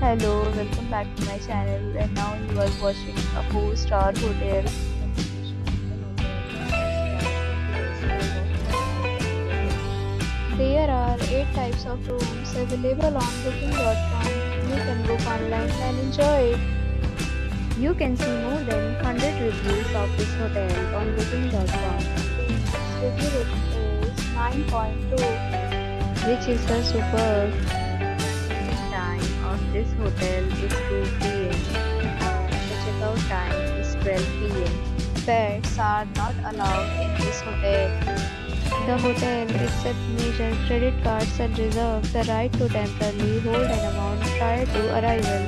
Hello, welcome back to my channel and now you are watching a 4 star hotel. There are 8 types of rooms available on booking.com. You can book online and enjoy it. You can see more than 100 reviews of this hotel on booking.com. Review rating is 9.2 which is a superb. This hotel is 2 p.m. and the checkout time is 12 p.m. Pets are not allowed in this hotel. The hotel accepts major credit cards and reserves the right to temporarily hold an amount prior to arrival.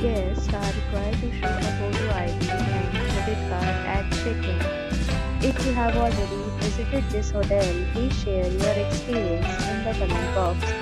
Guests are required to show a photo ID and credit card at check-in. If you have already visited this hotel, please share your experience in the comment box.